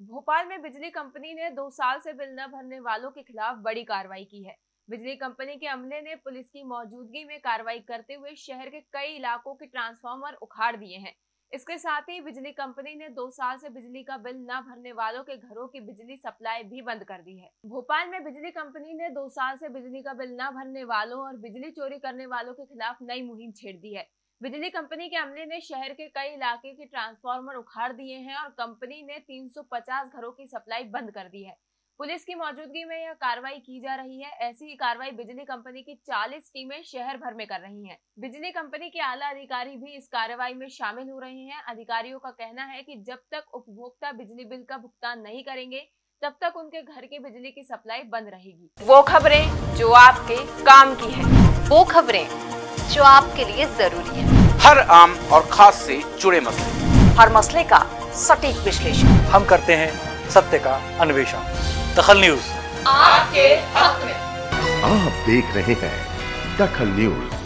भोपाल में बिजली कंपनी ने दो साल से बिल न भरने वालों के खिलाफ बड़ी कार्रवाई की है। बिजली कंपनी के अमले ने पुलिस की मौजूदगी में कार्रवाई करते हुए शहर के कई इलाकों के ट्रांसफार्मर उखाड़ दिए हैं। इसके साथ ही बिजली कंपनी ने दो साल से बिजली का बिल न भरने वालों के घरों की बिजली सप्लाई भी बंद कर दी है। भोपाल में बिजली कंपनी ने दो साल से बिजली का बिल न भरने वालों और बिजली चोरी करने वालों के खिलाफ नई मुहिम छेड़ दी है। बिजली कंपनी के अमले ने शहर के कई इलाके के ट्रांसफार्मर उखाड़ दिए हैं और कंपनी ने 350 घरों की सप्लाई बंद कर दी है। पुलिस की मौजूदगी में यह कार्रवाई की जा रही है। ऐसी ही कार्रवाई बिजली कंपनी की 40 टीमें शहर भर में कर रही हैं। बिजली कंपनी के आला अधिकारी भी इस कार्रवाई में शामिल हो रहे हैं। अधिकारियों का कहना है कि जब तक उपभोक्ता बिजली बिल का भुगतान नहीं करेंगे, तब तक उनके घर की बिजली की सप्लाई बंद रहेगी। वो खबरें जो आपके काम की है। वो खबरें जो आपके लिए ज़रूरी है। हर आम और खास से जुड़े मसले। हर मसले का सटीक विश्लेषण। हम करते हैं सत्य का अन्वेषण। दखल न्यूज़। आपके हक में। आप देख रहे हैं दखल न्यूज़।